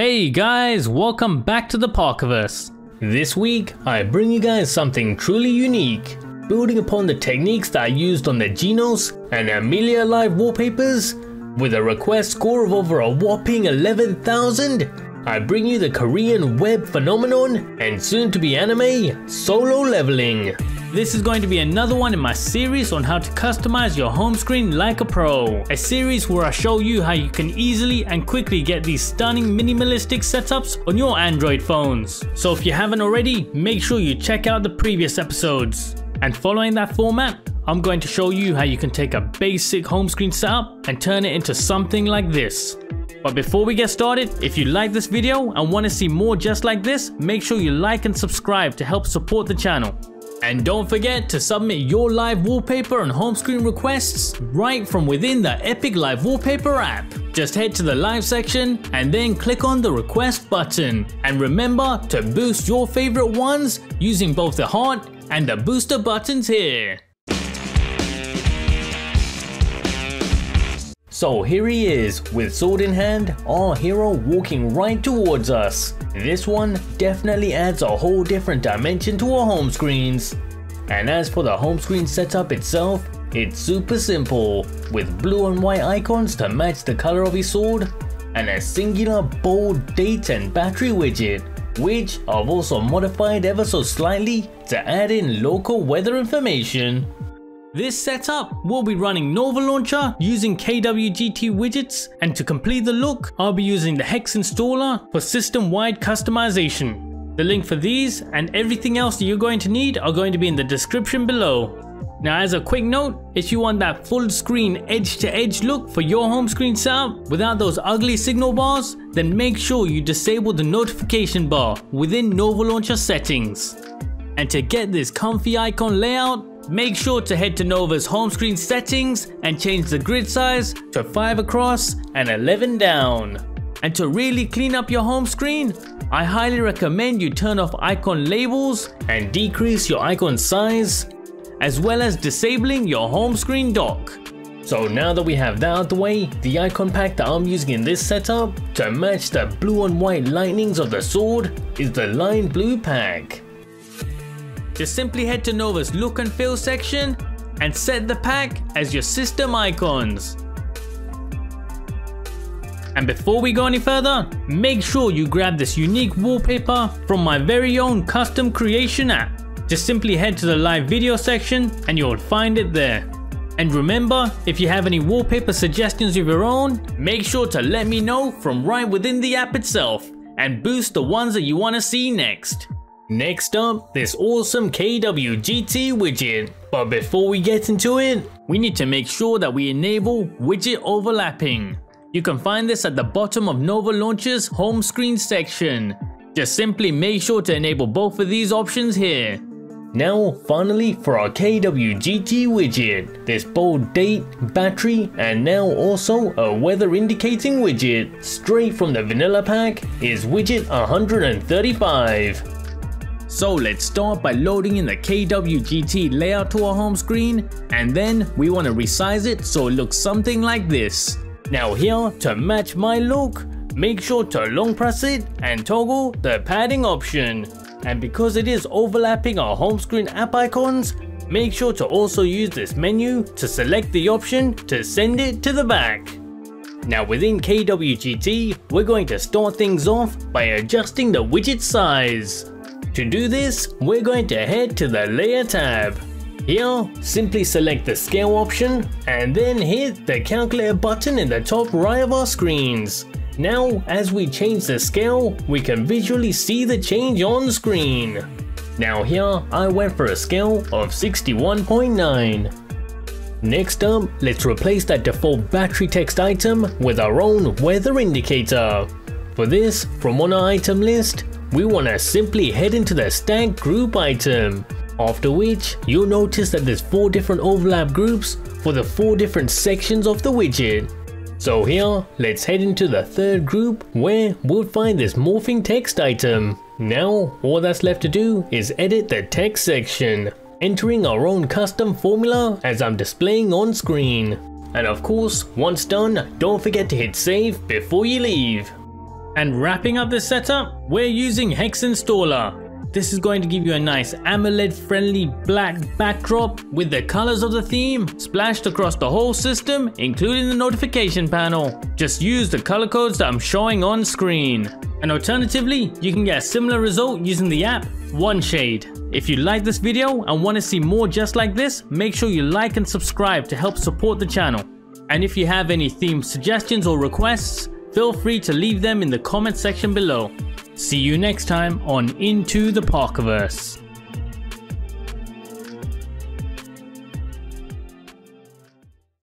Hey guys, welcome back to the Parkerverse. This week, I bring you guys something truly unique. Building upon the techniques that I used on the Genos and Amelia Live wallpapers, with a request score of over a whopping 11,000, I bring you the Korean web phenomenon and soon to be anime solo leveling. This is going to be another one in my series on how to customize your home screen like a pro. A series where I show you how you can easily and quickly get these stunning minimalistic setups on your Android phones. So if you haven't already, make sure you check out the previous episodes. And following that format, I'm going to show you how you can take a basic home screen setup and turn it into something like this. But before we get started, if you like this video and want to see more just like this, make sure you like and subscribe to help support the channel. And don't forget to submit your live wallpaper and home screen requests right from within the Epic Live Wallpaper app. Just head to the live section and then click on the request button. And remember to boost your favorite ones using both the heart and the booster buttons here. So here he is, with sword in hand, our hero walking right towards us. This one definitely adds a whole different dimension to our home screens. And as for the home screen setup itself, it's super simple, with blue and white icons to match the color of his sword, and a singular bold date and battery widget, which I've also modified ever so slightly to add in local weather information. This setup will be running Nova Launcher using KWGT widgets and to complete the look I'll be using the Hex installer for system-wide customization. The link for these and everything else that you're going to need are going to be in the description below. Now as a quick note, if you want that full screen edge to edge look for your home screen setup without those ugly signal bars, then make sure you disable the notification bar within Nova Launcher settings. And to get this comfy icon layout, Make sure to head to Nova's home screen settings and change the grid size to 5 across and 11 down. And to really clean up your home screen, I highly recommend you turn off icon labels and decrease your icon size, as well as disabling your home screen dock. So now that we have that out the way, the icon pack that I'm using in this setup to match the blue and white lightnings of the sword is the Line Blue pack. Just simply head to Nova's look and feel section and set the pack as your system icons. And before we go any further, make sure you grab this unique wallpaper from my very own custom creation app. Just simply head to the live video section and you'll find it there. And remember, if you have any wallpaper suggestions of your own, make sure to let me know from right within the app itself and boost the ones that you want to see next. Next up, this awesome KWGT widget. But before we get into it, we need to make sure that we enable widget overlapping. You can find this at the bottom of Nova Launcher's home screen section. Just simply make sure to enable both of these options here. Now finally for our KWGT widget, this bold date, battery and now also a weather indicating widget straight from the vanilla pack is widget 135. So let's start by loading in the KWGT layout to our home screen and then we want to resize it so it looks something like this. Now here to match my look, make sure to long press it and toggle the padding option. And because it is overlapping our home screen app icons, make sure to also use this menu to select the option to send it to the back. Now within KWGT, we're going to start things off by adjusting the widget size. To do this, we're going to head to the layer tab. Here, simply select the scale option and then hit the calculator button in the top right of our screens. Now, as we change the scale, we can visually see the change on screen. Now here, I went for a scale of 61.9. Next up, let's replace that default battery text item with our own weather indicator. For this, from on our item list, we want to simply head into the stack group item. After which, you'll notice that there's 4 different overlap groups for the 4 different sections of the widget. So here, let's head into the third group where we'll find this morphing text item. Now, all that's left to do is edit the text section, entering our own custom formula as I'm displaying on screen. And of course, once done, don't forget to hit save before you leave. And wrapping up this setup, we're using Hex Installer. This is going to give you a nice AMOLED friendly black backdrop with the colors of the theme splashed across the whole system including the notification panel. Just use the color codes that I'm showing on screen. And alternatively, you can get a similar result using the app OneShade. If you like this video and want to see more just like this, make sure you like and subscribe to help support the channel. And if you have any theme suggestions or requests, feel free to leave them in the comment section below. See you next time on Into the Parkerverse.